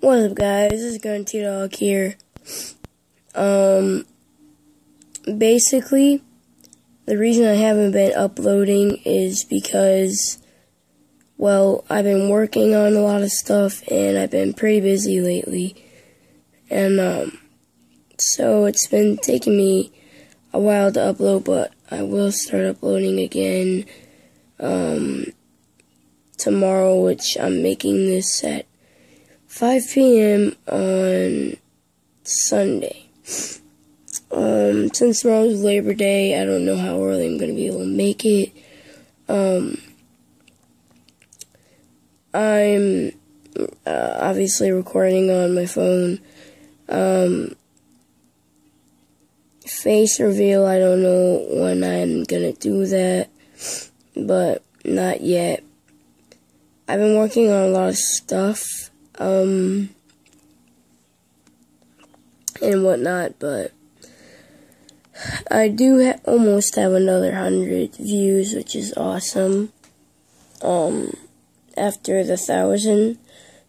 What's up, guys? This is Gun TeaDog here. Um, basically, the reason I haven't been uploading is because, well, I've been working on a lot of stuff and I've been pretty busy lately. And, um, so it's been taking me a while to upload, but I will start uploading again, um, tomorrow, which I'm making this at 5 p.m. on Sunday. Um, since tomorrow's Labor Day, I don't know how early I'm going to be able to make it. Um, I'm uh, obviously recording on my phone. Um, face reveal, I don't know when I'm going to do that, but not yet. I've been working on a lot of stuff um, and whatnot, but I do ha almost have another hundred views, which is awesome. Um, after the thousand,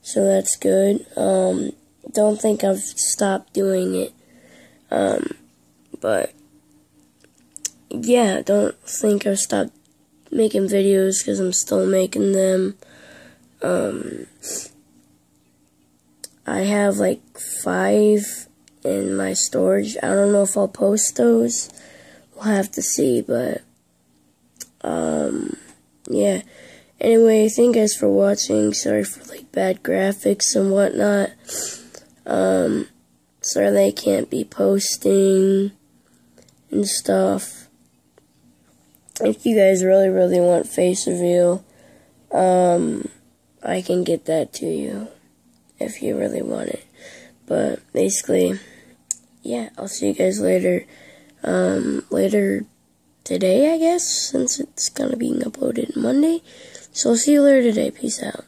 so that's good. Um, don't think I've stopped doing it. Um, but yeah, don't think I've stopped making videos because I'm still making them. Um, I have like five in my storage. I don't know if I'll post those. We'll have to see, but um, yeah. Anyway, thank you guys for watching. Sorry for like bad graphics and whatnot. Um, sorry they can't be posting and stuff. If you guys really, really want face reveal, um, I can get that to you if you really want it. But basically, yeah, I'll see you guys later. Um, later today, I guess, since it's gonna be uploaded Monday. So I'll see you later today. Peace out.